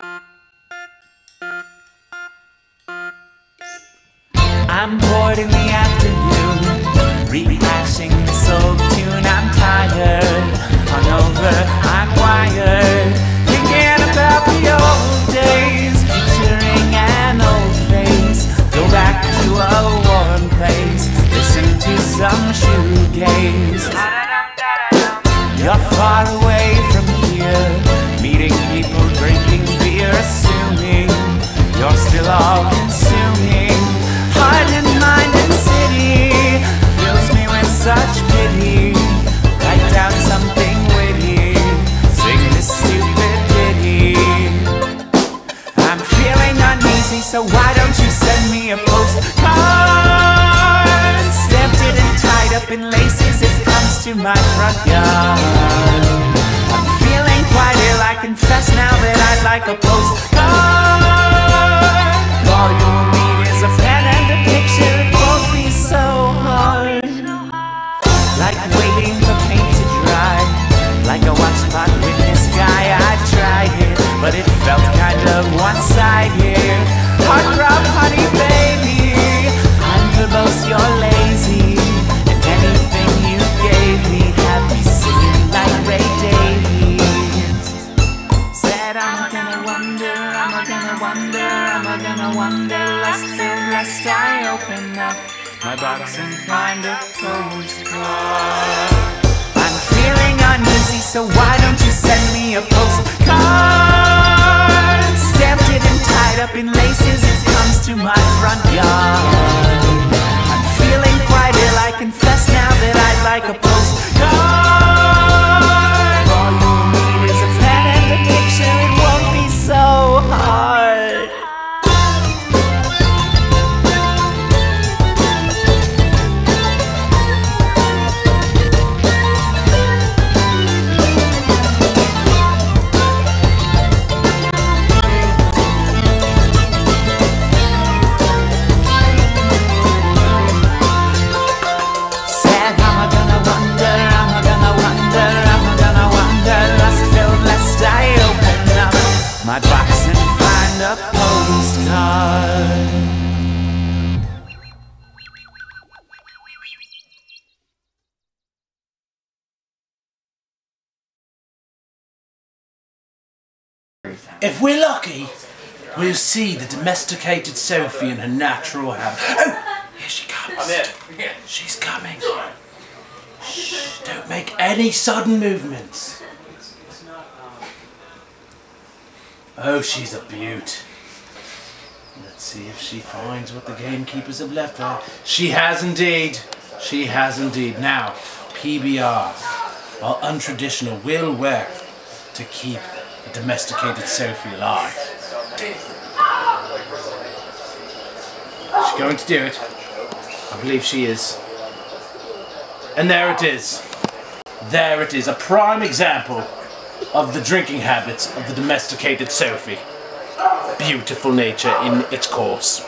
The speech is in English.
I'm bored in the afternoon, rehashing this old tune. I'm tired, hungover, I'm wired, thinking about the old days, picturing an old face. Go back to a warm place, listen to some shoegaze. You're far away from here, meeting people, beer, assuming you're still all consuming. Heart and mind and city fills me with such pity. Write down something witty, sing this stupid ditty. I'm feeling uneasy, so why don't you send me a postcard? Stamped it and tied up in laces, it comes to my front yard. Confess now that I'd like a postcard. Gonna wonder, I'm gonna wonder Lest till lest I open up. My box and find a postcard I'm feeling uneasy, so why don't you send me a postcard? Stamped it and tied up in laces, it comes to my front yard. I'm feeling quite ill, I confess now that I'd like a my box and find a postcard If we're lucky, we'll see the domesticated Sophie in her natural habitat. Oh, here she comes. She's coming. Shh, don't make any sudden movements. Oh, she's a beaut. Let's see if she finds what the gamekeepers have left her. She has indeed. She has indeed. Now, PBR, our untraditional, will work to keep a domesticated Sophie alive. She's going to do it. I believe she is. And there it is. There it is. A prime example of the drinking habits of the domesticated Sophie. Beautiful nature in its course.